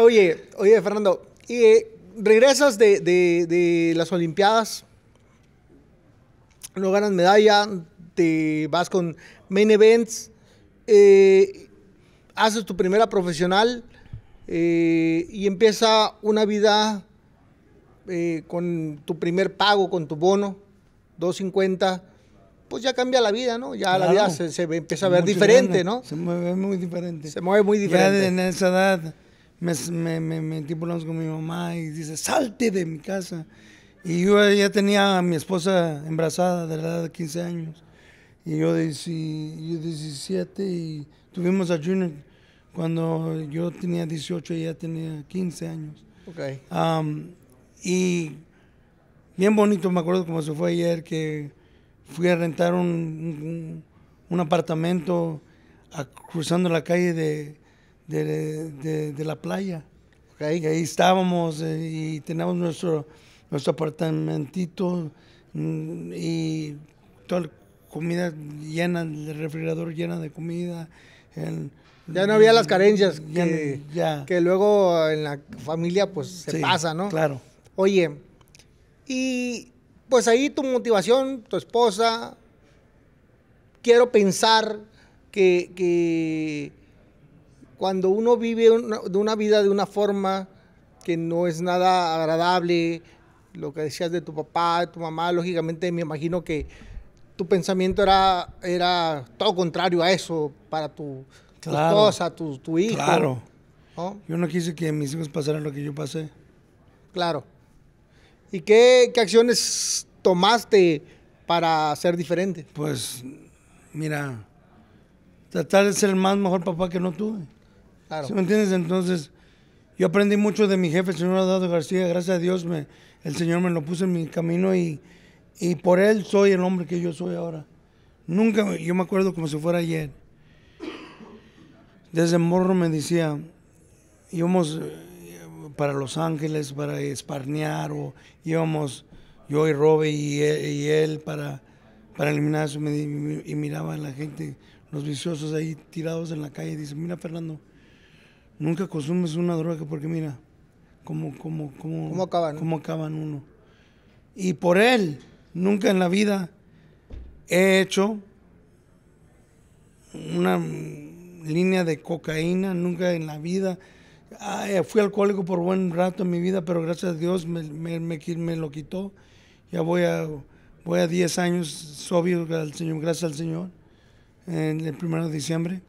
Oye, oye, Fernando, eh, regresas de, de- de las Olimpiadas, no ganas medalla, te vas con main events, eh, haces tu primera profesional eh, y empieza una vida con tu primer pago, con tu bono, 250, pues ya cambia la vida, ¿no? Ya la vida se, empieza a ver Mucho diferente, grande. ¿no? Se mueve muy diferente. Se mueve muy diferente. Ya en esa edad me, me, me metí por con mi mamá y dice, salte de mi casa. Y yo ya tenía a mi esposa embarazada de la edad de 15 años. Y yo, yo 17 y tuvimos a Junior cuando yo tenía 18 y ella tenía 15 años. Ok. Am, y bien bonito, me acuerdo como se fue ayer, que fui a rentar un, un- un apartamento a- cruzando la calle de, de, de- de la playa. ok. Y ahí estábamos eh, y teníamos nuestro, nuestro apartamentito mm, y toda la comida llena, el refrigerador llena de comida. el- Ya no había las carencias ya que, ya. que luego en la familia pues se Sí, pasa, ¿no? Claro. Oye, y pues ahí tu motivación, tu esposa, quiero pensar que, que cuando uno vive una, una vida de una forma que no es nada agradable, lo que decías de tu papá, de tu mamá, lógicamente me imagino que tu pensamiento era, era todo contrario a eso para tu, tu Claro. esposa, tu, tu hijo. Claro. ¿no? Yo no quise que mis hijos pasaran lo que yo pasé. Claro. ¿Y qué, qué acciones tomaste para ser diferente? Pues, mira, tratar de ser el más mejor papá que no tuve. Claro. ¿Sí me entiendes? Entonces, yo aprendí mucho de mi jefe, el señor Adado García. Gracias a Dios, me, el Señor me lo puso en mi camino y, y por él soy el hombre que yo soy ahora. Nunca, yo me acuerdo como si fuera ayer. Desde morro me decía, íbamos eh, para Los Ángeles para esparnear o íbamos yo y Robe y él, para, para me di- y miraba a la gente, los viciosos ahí tirados en la calle y dice, mira Fernando, nunca consumes una droga porque mira cómo, cómo, cómo, ¿Cómo acaban? cómo acaban uno. Y por él, nunca en la vida he hecho una línea de cocaína, nunca en la vida. Ay, fui alcohólico por buen rato en mi vida, pero gracias a Dios me, me, me lo quitó. Ya voy a, voy a 10 años sobrio al Señor, gracias al Señor, en el 1 de diciembre.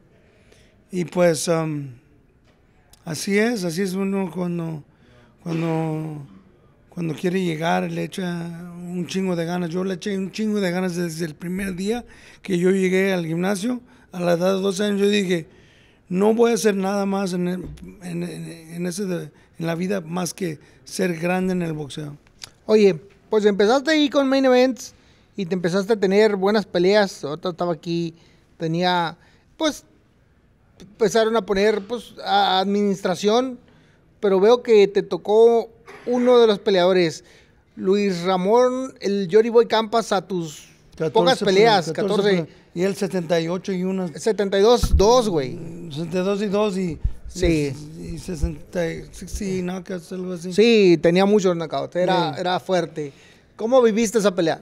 Y pues así es, así es uno cuando, cuando, cuando quiere llegar, le echa un chingo de ganas. Yo le eché un chingo de ganas desde el primer día que yo llegué al gimnasio, a la edad de 12 años, yo dije, no voy a hacer nada más en, el- en, en- ese de- en la vida más que ser grande en el boxeo. Oye, pues empezaste ahí con Main Events y te empezaste a tener buenas peleas. Ahorita estaba aquí, tenía, pues, empezaron a poner, pues, a administración, pero veo que te tocó uno de los peleadores, Luis Ramón, el Jory Boy Campas, a tus 14 pocas peleas, 14, peleas. Y él 78 y unas 72, 2, güey. 62 y 2 y, Sí. y 60, y- sí, no, que es algo así. Sí, tenía muchos knockouts, era, Sí. era fuerte. ¿Cómo viviste esa pelea?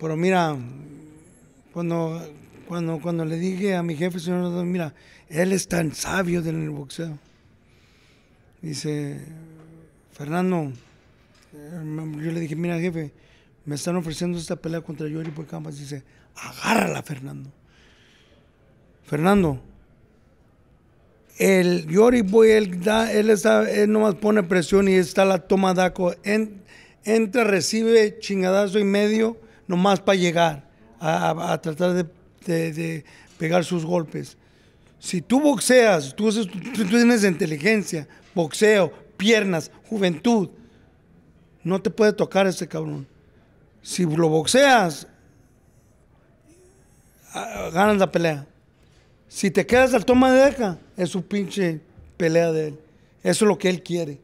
Pero mira, cuando, cuando, cuando le dije a mi jefe, señor, mira, él es tan sabio del boxeo. Dice, Fernando, eh, yo le dije, mira jefe, me están ofreciendo esta pelea contra Yori por Campas. Dice, agárrala, Fernando. Fernando, el Yori Boy, él, da, él, está, él nomás pone presión y está la toma daco. En- entra, recibe chingadazo y medio nomás para llegar a tratar de, de- de pegar sus golpes. Si tú boxeas, tú, tú- tienes inteligencia, boxeo, piernas, juventud, no te puede tocar ese cabrón. Si lo boxeas, ah, ganas la pelea. Si te quedas al toma de deja, es su pinche pelea de él. Eso es lo que él quiere.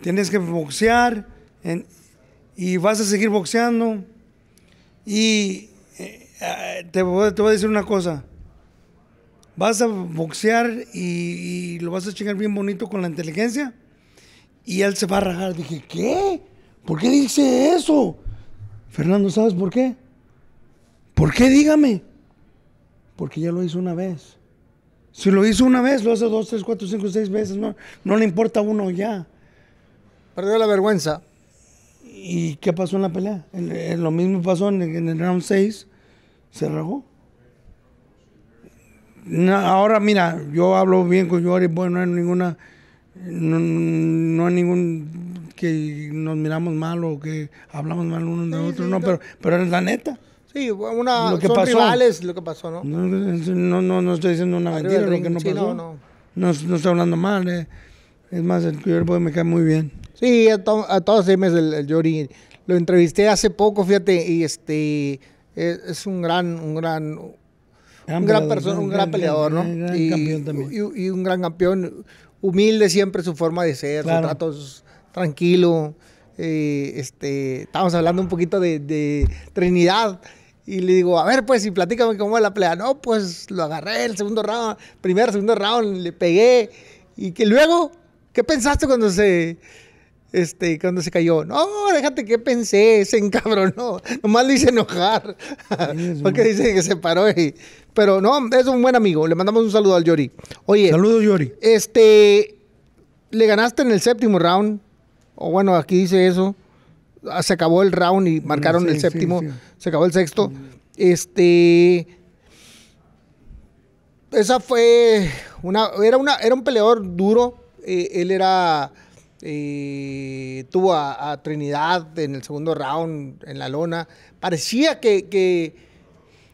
Tienes que boxear en- y vas a seguir boxeando. Y te, voy, te voy a decir una cosa. vas a boxear y, y lo vas a chingar bien bonito con la inteligencia. Y él se va a rajar. Dije, ¿qué? ¿Por qué dice eso? Fernando, ¿sabes por qué? ¿Por qué? Dígame. Porque ya lo hizo una vez. Si lo hizo una vez, lo hace dos, tres, cuatro, cinco, seis veces. No, no le importa uno ya. Perdió la vergüenza. ¿Y qué pasó en la pelea? En- en lo mismo pasó en, en el round 6. Se rajó. No, ahora, mira, yo hablo bien con Yori, bueno, no hay ninguna. No, no hay ningún. que nos miramos mal o que hablamos mal uno de otro, no, pero, pero es la neta. Sí, una, Lo que son pasó. rivales lo que pasó, ¿no? No, no, no, no estoy diciendo una Arriba mentira lo que no sí, pasó. no, no. No, no estoy hablando mal. eh. Es más, el Yori me cae muy bien. Sí, a, to- a todos ellos el, el Yori. Lo entrevisté hace poco, fíjate, y este es, es un gran, un gran, un gran persona, un gran peleador, ¿no? gran y, campeón también. y- y un gran campeón, humilde siempre su forma de ser, Claro. su trato es tranquilo. eh, este, estábamos hablando un poquito de, de Trinidad. Y le digo, a ver, pues, y platícame cómo es la pelea. No, pues, lo agarré el segundo round, primer, segundo round, le pegué. Y que luego, ¿qué pensaste cuando se, este, cuando se cayó? No, déjate que pensé, se encabronó. Nomás lo hice enojar. Porque dice que se paró. y- pero no, es un buen amigo. Le mandamos un saludo al Yori. Oye, Saludos, Yori. este, le ganaste en el séptimo round. O bueno, aquí dice eso. Ah, Se acabó el round y marcaron sí, el sí, séptimo. sí. Se acabó el sexto. Este. Esa fue una. Era una. Era un peleador duro. Eh, él era. Eh, tuvo a, a Trinidad en el segundo round en la lona. Parecía que, que,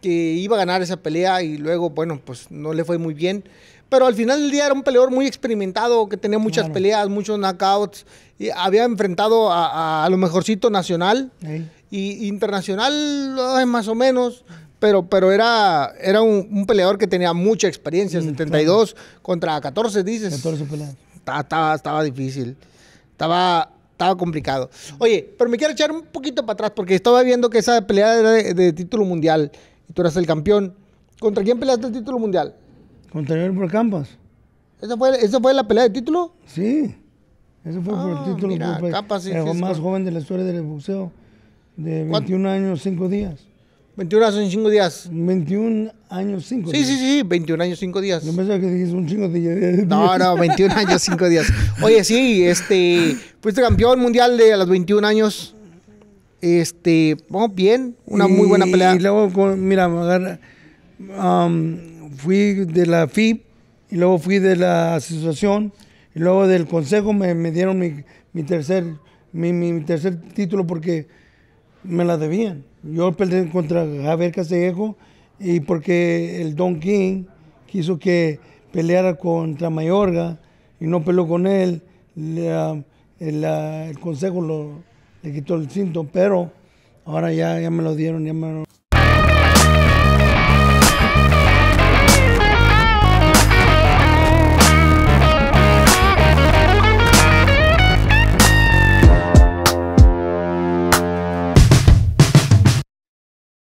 que iba a ganar esa pelea y luego, bueno, pues no le fue muy bien. Pero al final del día era un peleador muy experimentado, que tenía muchas Claro. peleas, muchos knockouts. Y había enfrentado a, a- a lo mejorcito nacional y internacional ay, más o menos. Pero, pero era, era un, un peleador que tenía mucha experiencia, Mm, 72 contra 14, dices. 14 peleas. Estaba, estaba, estaba difícil. Estaba, estaba complicado. Oye, pero me quiero echar un poquito para atrás porque estaba viendo que esa pelea era de, de título mundial y tú eras el campeón. ¿Contra quién peleaste el título mundial? Contra Yori por Campas. ¿Esa fue, ¿Esa fue la pelea de título? Sí. Eso fue por Ah, el título. mira, Campas sí, el sí es más joven de la historia del boxeo. De ¿Cuánto? 21 años, 5 días. 21 años en 5 días. 21 años, 5 Sí, días. sí, sí, 21 años 5 días. Yo pensaba que dijiste un chingo de días. No, no, 21 años, 5 días. Oye, sí, este, fuiste campeón mundial de a los 21 años. Este, bueno, bien, una muy buena Y- pelea. Y luego, con- mira, me agarra- um, fui de la FIP y luego fui de la asociación y luego del consejo me, me dieron mi, mi tercer mi- mi tercer título porque me la debían. Yo peleé contra Javier Castellejo y porque el Don King quiso que peleara contra Mayorga y no peleó con él, le, ah, el, ah, el consejo lo, le quitó el cinto, pero ahora ya, ya me lo dieron, ya me